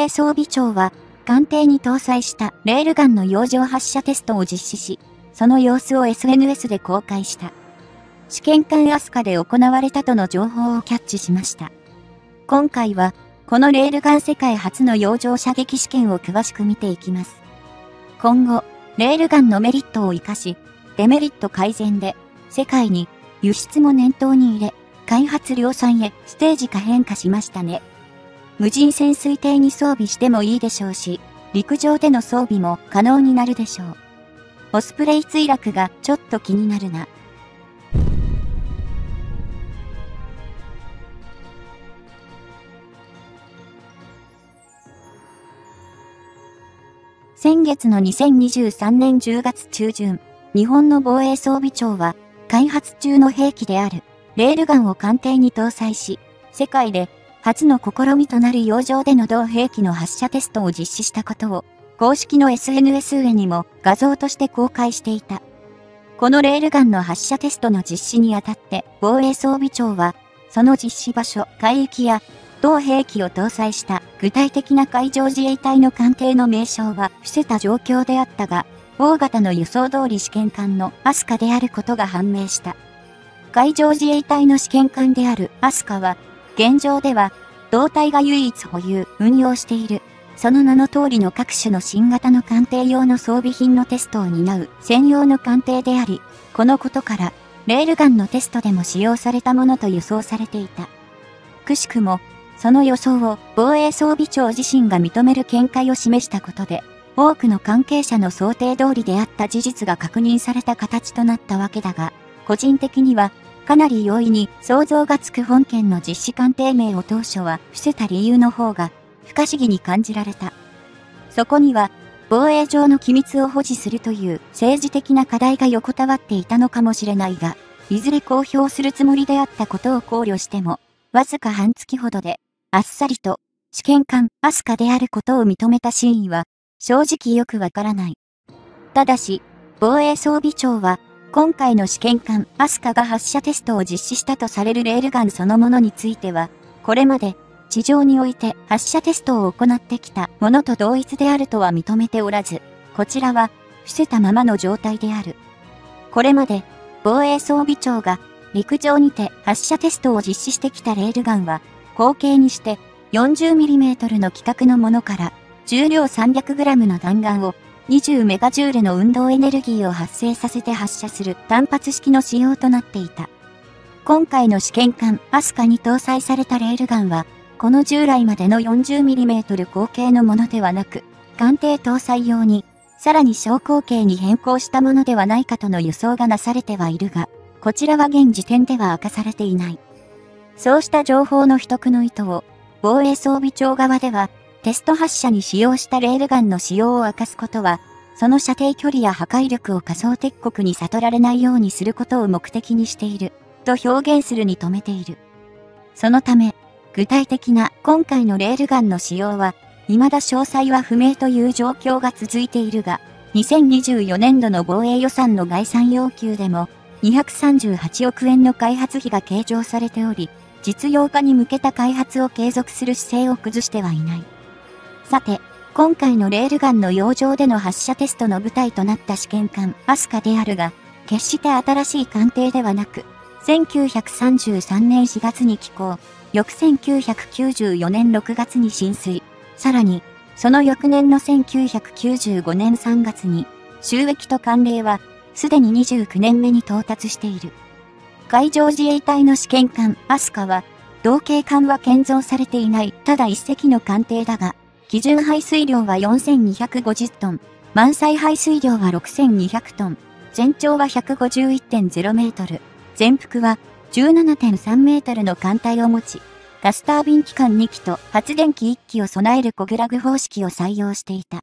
衛装備庁は、艦艇に搭載したレールガンの洋上発射テストを実施し、その様子を SNS で公開した。試験艦アスカで行われたとの情報をキャッチしました。今回は、このレールガン世界初の洋上射撃試験を詳しく見ていきます。今後、レールガンのメリットを活かし、デメリット改善で、世界に輸出も念頭に入れ、開発量産へステージ化変化しましたね。無人潜水艇に装備してもいいでしょうし、陸上での装備も可能になるでしょう。オスプレイ墜落がちょっと気になるな。先月の2023年10月中旬、日本の防衛装備庁は、開発中の兵器である、レールガンを艦艇に搭載し、世界で初の試みとなる洋上での同兵器の発射テストを実施したことを、公式の SNS 上にも画像として公開していた。このレールガンの発射テストの実施にあたって、防衛装備庁は、その実施場所、海域や、同兵器を搭載した具体的な海上自衛隊の艦艇の名称は伏せた状況であったが、大型の輸送通り試験艦のアスカであることが判明した。海上自衛隊の試験艦であるアスカは、現状では、胴体が唯一保有、運用している。その名の通りの各種の新型の艦艇用の装備品のテストを担う専用の艦艇であり、このことから、レールガンのテストでも使用されたものと予想されていた。くしくも、その予想を防衛装備庁自身が認める見解を示したことで、多くの関係者の想定通りであった事実が確認された形となったわけだが、個人的にはかなり容易に想像がつく本件の実施官邸名を当初は伏せた理由の方が不可思議に感じられた。そこには防衛上の機密を保持するという政治的な課題が横たわっていたのかもしれないが、いずれ公表するつもりであったことを考慮しても、わずか半月ほどで、あっさりと試験官アスカであることを認めた真意は、正直よくわからない。ただし、防衛装備庁は今回の試験艦アスカが発射テストを実施したとされるレールガンそのものについては、これまで地上において発射テストを行ってきたものと同一であるとは認めておらず、こちらは伏せたままの状態である。これまで防衛装備庁が陸上にて発射テストを実施してきたレールガンは、後継にして 40mm の規格のものから重量 300g の弾丸を20メガジュールの運動エネルギーを発生させて発射する単発式の仕様となっていた。今回の試験艦アスカに搭載されたレールガンは、この従来までの 40mm 口径のものではなく、艦艇搭載用に、さらに小口径に変更したものではないかとの予想がなされてはいるが、こちらは現時点では明かされていない。そうした情報の秘匿の意図を、防衛装備庁側では、テスト発射に使用したレールガンの使用を明かすことは、その射程距離や破壊力を仮想敵国に悟られないようにすることを目的にしている、と表現するに止めている。そのため、具体的な今回のレールガンの使用は、未だ詳細は不明という状況が続いているが、2024年度の防衛予算の概算要求でも、238億円の開発費が計上されており、実用化に向けた開発を継続する姿勢を崩してはいない。さて、今回のレールガンの洋上での発射テストの舞台となった試験艦アスカであるが、決して新しい艦艇ではなく、1933年4月に寄港、翌1994年6月に浸水、さらに、その翌年の1995年3月に、収益と慣例は、すでに29年目に到達している。海上自衛隊の試験艦アスカは、同型艦は建造されていないただ一隻の艦艇だが、基準排水量は4250トン、満載排水量は6200トン、全長は151.0メートル、全幅は17.3メートルの艦隊を持ち、ガスタービン機関2機と発電機1機を備えるコグラグ方式を採用していた。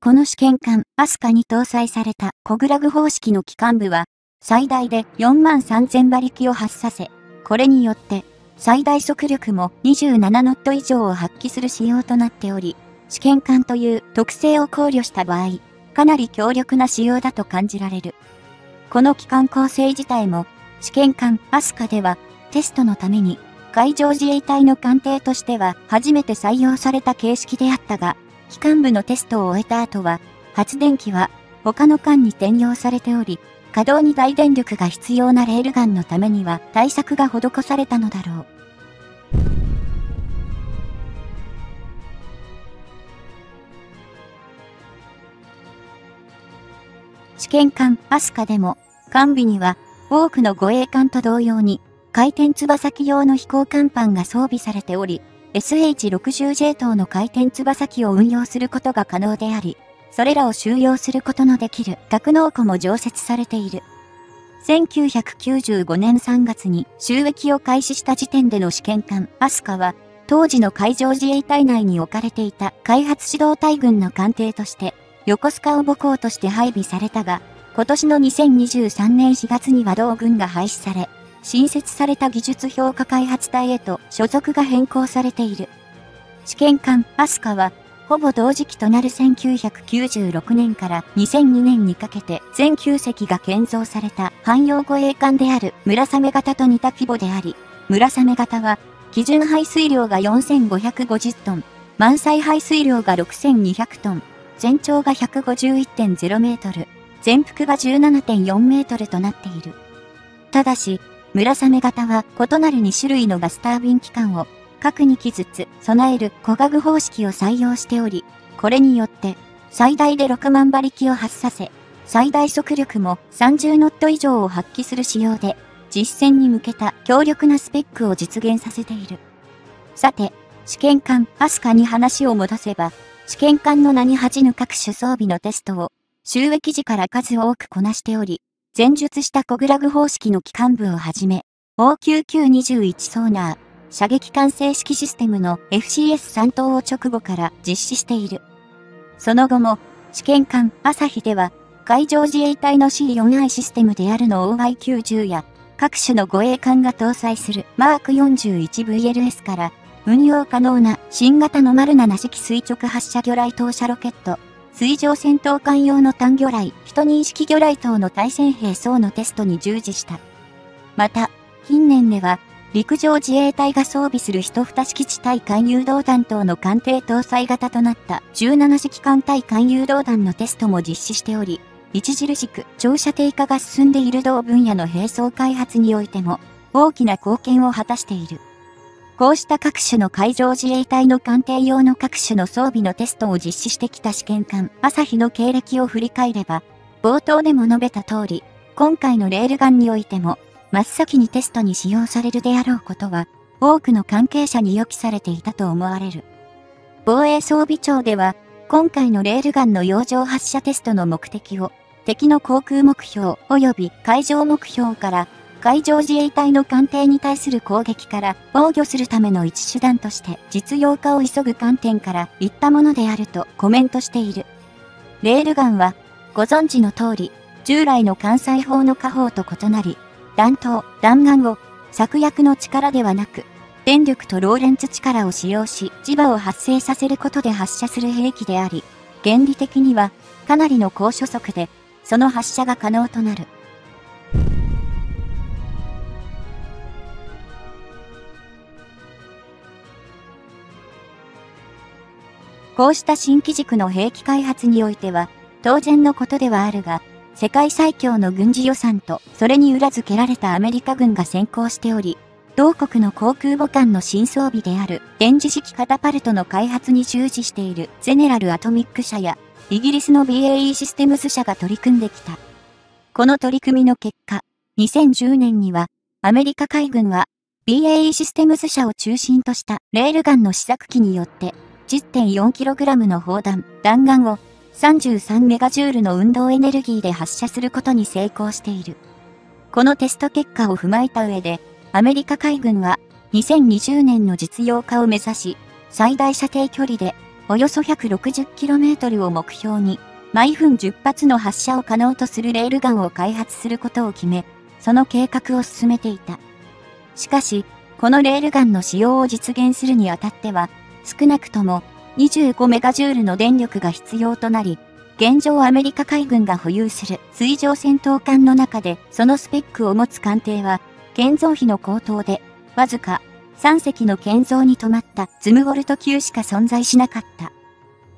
この試験艦アスカに搭載されたコグラグ方式の機関部は、最大で4万3000馬力を発させ、これによって最大速力も27ノット以上を発揮する仕様となっており、試験管という特性を考慮した場合、かなり強力な仕様だと感じられる。この機関構成自体も、試験管アスカではテストのために海上自衛隊の艦艇としては初めて採用された形式であったが、機関部のテストを終えた後は、発電機は他の艦に転用されており、稼働に大電力が必要なレールガンのためには対策が施されたのだろう。試験艦アスカでも、艦尾には多くの護衛艦と同様に回転翼機用の飛行甲板が装備されており、SH60J 等の回転翼機を運用することが可能であり、それらを収容することのできる格納庫も常設されている。1995年3月に収益を開始した時点での試験艦アスカは、当時の海上自衛隊内に置かれていた開発指導隊軍の艦艇として、横須賀を母港として配備されたが、今年の2023年4月には同軍が廃止され、新設された技術評価開発隊へと所属が変更されている。試験艦アスカは、ほぼ同時期となる1996年から2002年にかけて全9隻が建造された汎用護衛艦である村雨型と似た規模であり、村雨型は基準排水量が4550トン、満載排水量が6200トン、全長が151.0メートル、全幅が17.4メートルとなっている。ただし、村雨型は異なる2種類のガスタービン機関を各2機ずつ備える小ガグ方式を採用しており、これによって最大で6万馬力を発させ、最大速力も30ノット以上を発揮する仕様で、実戦に向けた強力なスペックを実現させている。さて、試験艦アスカに話を戻せば、試験艦の名に恥じぬ各種装備のテストを、収益時から数多くこなしており、前述したコグラグ方式の機関部をはじめ、OQQ21 ソーナー、射撃管制式システムの FCS3 等を直後から実施している。その後も、試験艦朝日では、海上自衛隊の C4I システムであるの OI90 や、各種の護衛艦が搭載するマーク 41VLS から、運用可能な新型の丸7式垂直発射魚雷投射ロケット、水上戦闘艦用の単魚雷、人認識魚雷等の対戦兵装のテストに従事した。また、近年では、陸上自衛隊が装備する一二式地対艦誘導弾等の艦艇搭載型となった17式艦対艦誘導弾のテストも実施しており、著しく長射程化が進んでいる同分野の兵装開発においても大きな貢献を果たしている。こうした各種の海上自衛隊の艦艇用の各種の装備のテストを実施してきた試験艦、朝日の経歴を振り返れば、冒頭でも述べた通り、今回のレールガンにおいても、真っ先にテストに使用されるであろうことは、多くの関係者に予期されていたと思われる。防衛装備庁では、今回のレールガンの洋上発射テストの目的を、敵の航空目標及び海上目標から海上自衛隊の艦艇に対する攻撃から防御するための一手段として実用化を急ぐ観点から言ったものであるとコメントしている。レールガンはご存知の通り従来の艦載砲の火砲と異なり弾頭、弾丸を策略の力ではなく電力とローレンツ力を使用し磁場を発生させることで発射する兵器であり原理的にはかなりの高初速でその発射が可能となる。こうした新機軸の兵器開発においては、当然のことではあるが、世界最強の軍事予算と、それに裏付けられたアメリカ軍が先行しており、同国の航空母艦の新装備である、電磁式カタパルトの開発に従事しているゼネラルアトミック社や、イギリスの BAE システムズ社が取り組んできた。この取り組みの結果、2010年には、アメリカ海軍は、BAE システムズ社を中心としたレールガンの試作機によって、10.4kg の砲弾、弾丸を 33MJ の運動エネルギーで発射することに成功している。このテスト結果を踏まえた上で、アメリカ海軍は2020年の実用化を目指し、最大射程距離でおよそ 160km を目標に、毎分10発の発射を可能とするレールガンを開発することを決め、その計画を進めていた。しかし、このレールガンの使用を実現するにあたっては、少なくとも25メガジュールの電力が必要となり、現状アメリカ海軍が保有する水上戦闘艦の中でそのスペックを持つ艦艇は、建造費の高騰で、わずか3隻の建造に止まったズムウォルト級しか存在しなかった。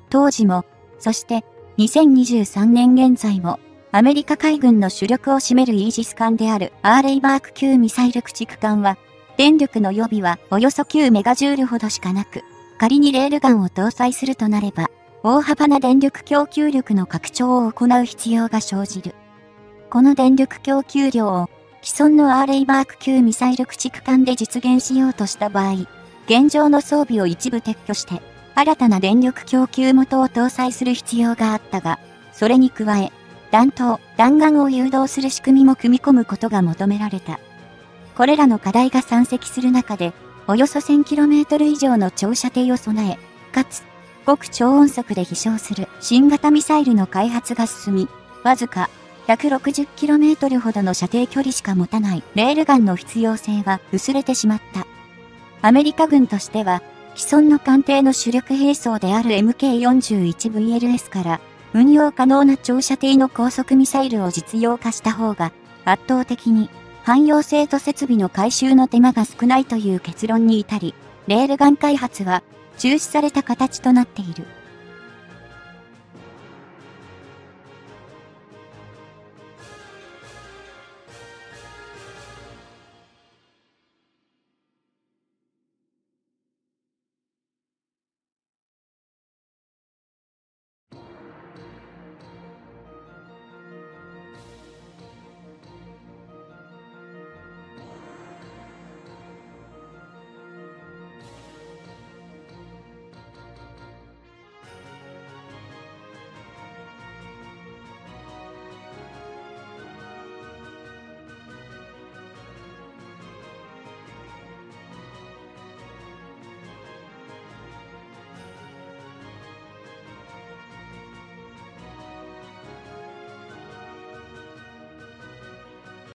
当時も、そして2023年現在も、アメリカ海軍の主力を占めるイージス艦であるアーレイバーク級ミサイル駆逐艦は、電力の予備はおよそ9メガジュールほどしかなく、仮にレールガンを搭載するとなれば、大幅な電力供給力の拡張を行う必要が生じる。この電力供給量を既存のアーレイバーク級ミサイル駆逐艦で実現しようとした場合、現状の装備を一部撤去して、新たな電力供給元を搭載する必要があったが、それに加え、弾頭、弾丸を誘導する仕組みも組み込むことが求められた。これらの課題が山積する中で、およそ 1000km 以上の長射程を備え、かつ、極超音速で飛翔する新型ミサイルの開発が進み、わずか 160km ほどの射程距離しか持たないレールガンの必要性は薄れてしまった。アメリカ軍としては、既存の艦艇の主力兵装である MK41VLS から運用可能な長射程の高速ミサイルを実用化した方が圧倒的に汎用性と設備の回収の手間が少ないという結論に至り、レールガン開発は中止された形となっている。